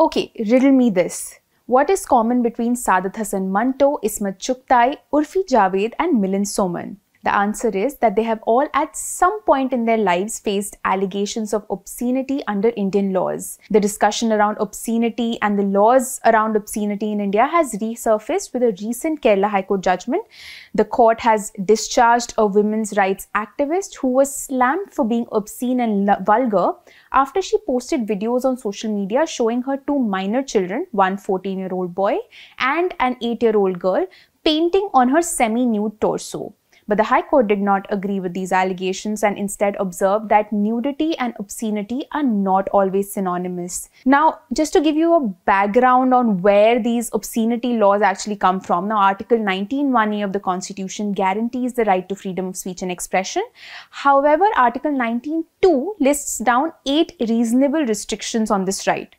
Okay, riddle me this. What is common between Saadat Hasan Manto, Ismat Chughtai, Urfi Javed, and Milind Soman? The answer is that they have all at some point in their lives faced allegations of obscenity under Indian laws. The discussion around obscenity and the laws around obscenity in India has resurfaced with a recent Kerala High Court judgment. The court has discharged a women's rights activist who was slammed for being obscene and vulgar after she posted videos on social media showing her two minor children, one 14 year old boy and an 8 year old girl, painting on her semi nude torso. But the High Court did not agree with these allegations and instead observed that nudity and obscenity are not always synonymous. Now, just to give you a background on where these obscenity laws actually come from, now Article 19.1a of the Constitution guarantees the right to freedom of speech and expression. However, Article 19.2 lists down eight reasonable restrictions on this right.